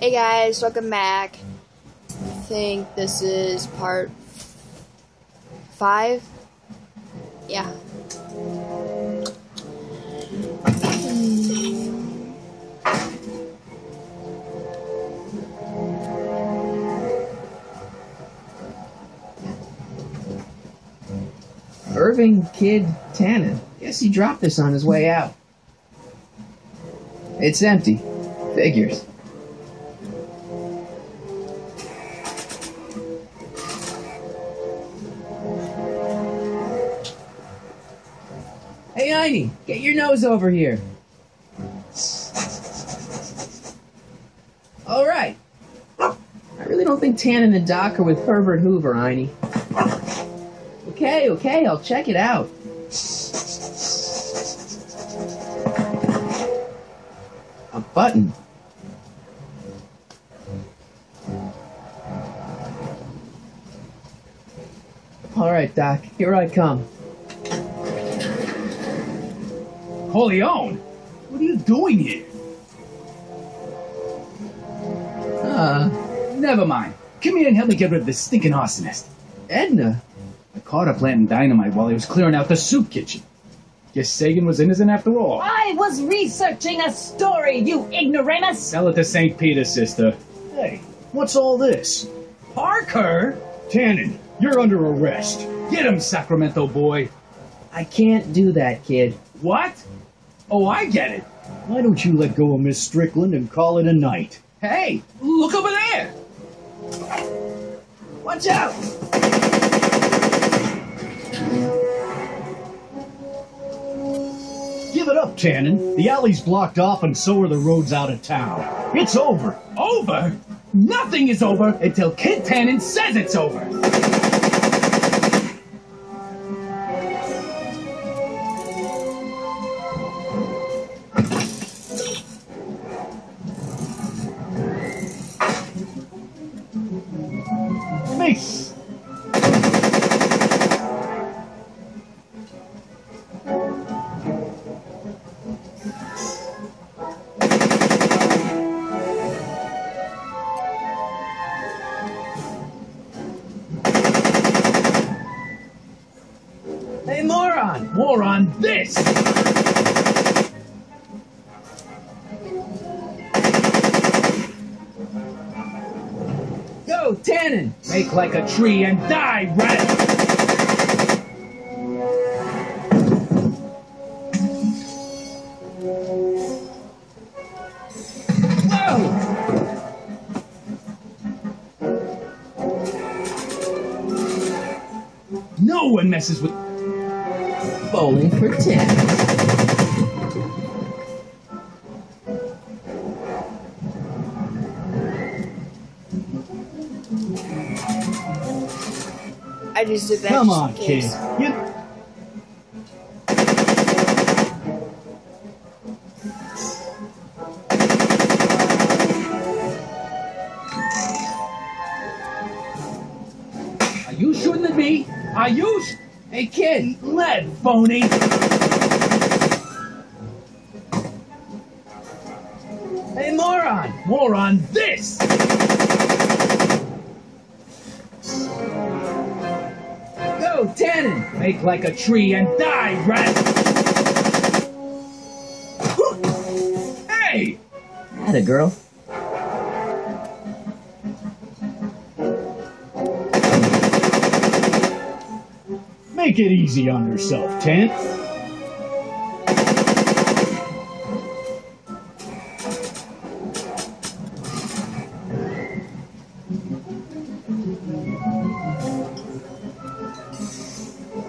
Hey guys, welcome back. I think this is part five. Yeah. Irving Kid Tannen. Guess he dropped this on his way out. It's empty. Figures. Nose over here. All right. I really don't think Tan and the Doc are with Herbert Hoover, Einie. Okay, okay, I'll check it out. A button. All right, Doc, here I come. Corleone, what are you doing here? Uh, Never mind. Come here and help me get rid of this stinking arsonist. Edna. I caught her planting dynamite while he was clearing out the soup kitchen. Guess Sagan was innocent after all. I was researching a story, you ignoramus! Sell it to St. Peter, sister. Hey, what's all this? Parker? Tannen, you're under arrest. Get him, Sacramento boy. I can't do that, kid. What? Oh, I get it. Why don't you let go of Miss Strickland and call it a night? Hey, look over there. Watch out! Give it up, Tannen. The alley's blocked off and so are the roads out of town. It's over. Over? Nothing is over until Kid Tannen says it's over. Moron! More on this. Go, Tannen! Make like a tree and die, rat. No one messes with. Bowling for ten. I just did that. Come on, kid. You... phony. Hey, moron! More on this. Go, Tannen! Make like a tree and die, rat. Hey! Atta girl. Make it easy on yourself, Tant.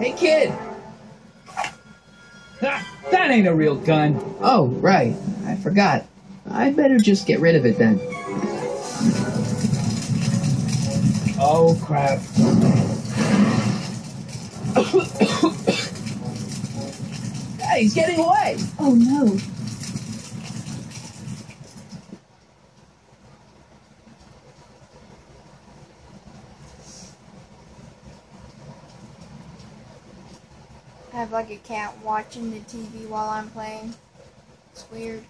Hey, kid! Ha, that ain't a real gun. Oh, right. I forgot. I better just get rid of it then. Oh crap. Hey, he's getting away! Oh no. I have like a cat watching the TV while I'm playing. It's weird.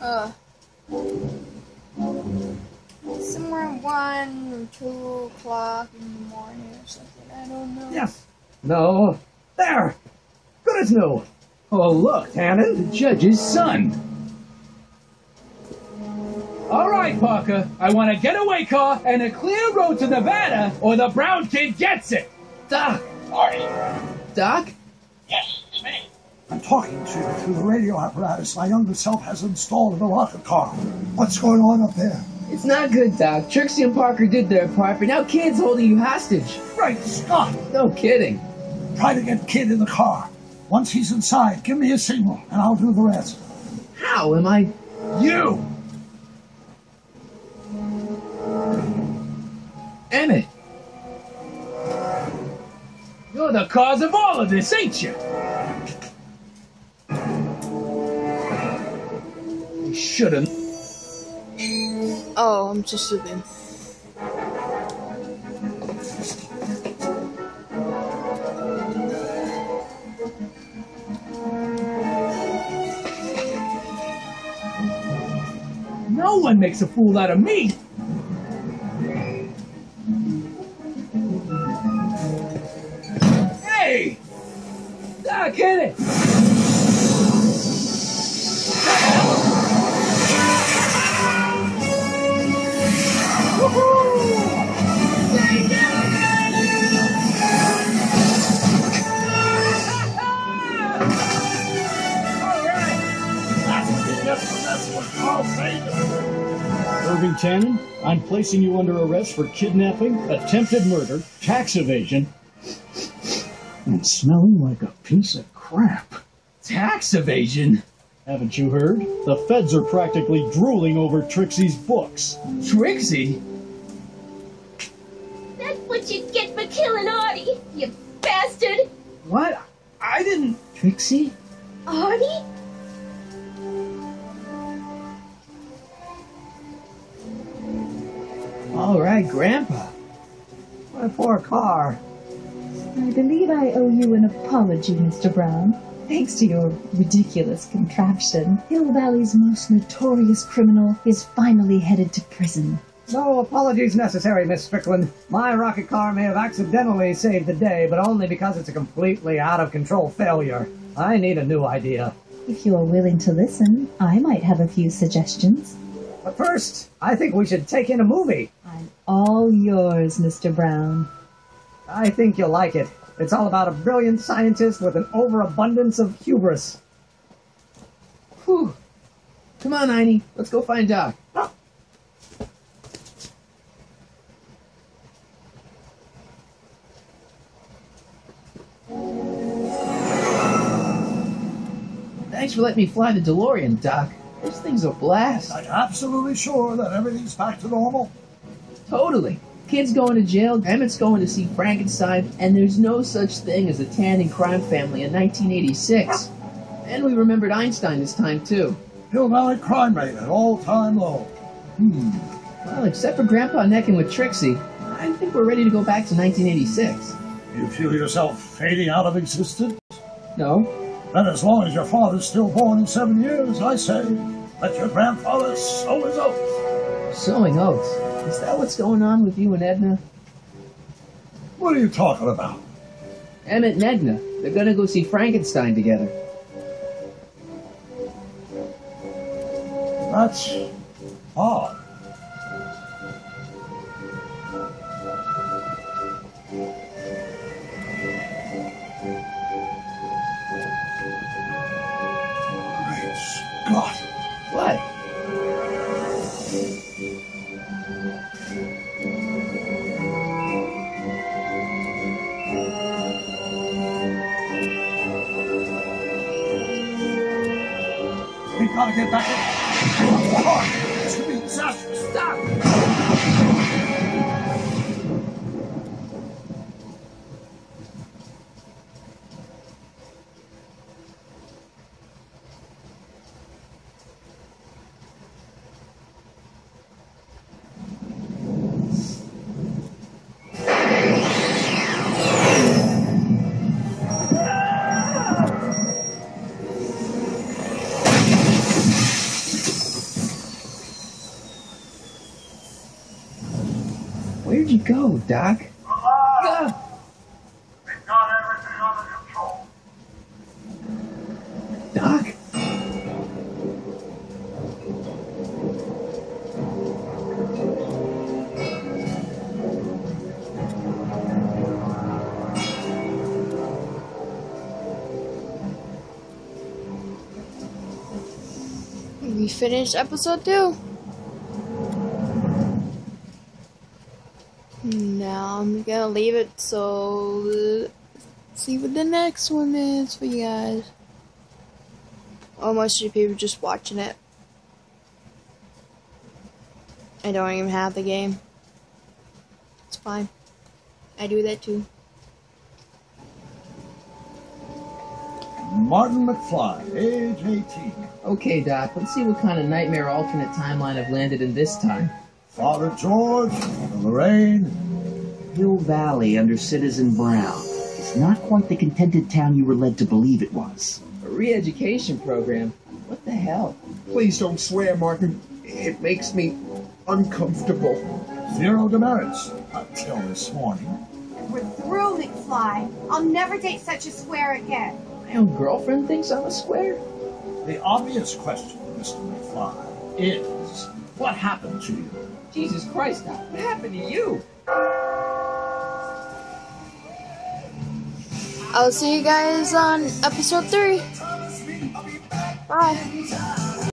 Uh, somewhere one or two o'clock in the morning or something. I don't know. Yes. No. There. Good as new. Oh, look, Tannen. The judge's son. All right, Parker. I want a getaway car and a clear road to Nevada, or the brown kid gets it. Doc! Artie, Doc? yes, it's me. I'm talking to you through the radio apparatus my younger self has installed in the rocket car. What's going on up there? It's not good, Doc. Trixie and Parker did their part, but now Kid's holding you hostage. Right, Scott! No kidding. Try to get Kid in the car. Once he's inside, give me a signal, and I'll do the rest. How am I? You. Emmett! You're the cause of all of this, ain't you? You shouldn't. No one makes a fool out of me. Tannen, I'm placing you under arrest for kidnapping, attempted murder, tax evasion, and smelling like a piece of crap. Tax evasion? Haven't you heard? The feds are practically drooling over Trixie's books. Trixie? That's what you get for killing Artie, you bastard! What? I didn't. Trixie? Artie? All right, Grandpa. My poor car. I believe I owe you an apology, Mr. Brown. Thanks to your ridiculous contraption, Hill Valley's most notorious criminal is finally headed to prison. No apologies necessary, Miss Strickland. My rocket car may have accidentally saved the day, but only because it's a completely out of control failure. I need a new idea. If you are willing to listen, I might have a few suggestions. But first, I think we should take in a movie. I'm all yours, Mr. Brown. I think you'll like it. It's all about a brilliant scientist with an overabundance of hubris. Whew. Come on, Einie. Let's go find Doc. Ah. Thanks for letting me fly the DeLorean, Doc. This thing's a blast. I'm absolutely sure that everything's back to normal. Totally. Kid's going to jail, Emmett's going to see Frankenstein, and there's no such thing as a Tannen crime family in 1986. And we remembered Einstein this time, too. Hill Valley crime rate at all-time low. Hmm. Well, except for Grandpa necking with Trixie, I think we're ready to go back to 1986. You feel yourself fading out of existence? No? Then as long as your father's still born in seven years, I say, let your grandfather sow his oats. Sowing oats. Is that what's going on with you and Edna? What are you talking about? Emmett and Edna. They're gonna go see Frankenstein together. That's odd. Doc? Alive! We've got everything under control. Doc? We finished episode two. Now I'm gonna leave it so see what the next one is for you guys. Almost you people just watching it. I don't even have the game. It's fine. I do that too. Martin McFly, age 18. Okay, Doc, let's see what kind of nightmare alternate timeline I've landed in this time. Father George, Lorraine. Hill Valley under Citizen Brown is not quite the contented town you were led to believe it was. A re education program? What the hell? Please don't swear, Martin. It makes me uncomfortable. Zero demerits until this morning. We're through, McFly. I'll never date such a square again. My own girlfriend thinks I'm a square? The obvious question, Mr. McFly, is what happened to you? Jesus Christ, Doc, what happened to you? I'll see you guys on episode three. Bye.